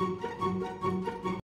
Thank you.